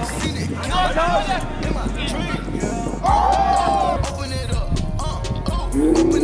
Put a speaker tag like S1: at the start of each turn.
S1: Seen it, count it in my dream. Open it up, uh, oh,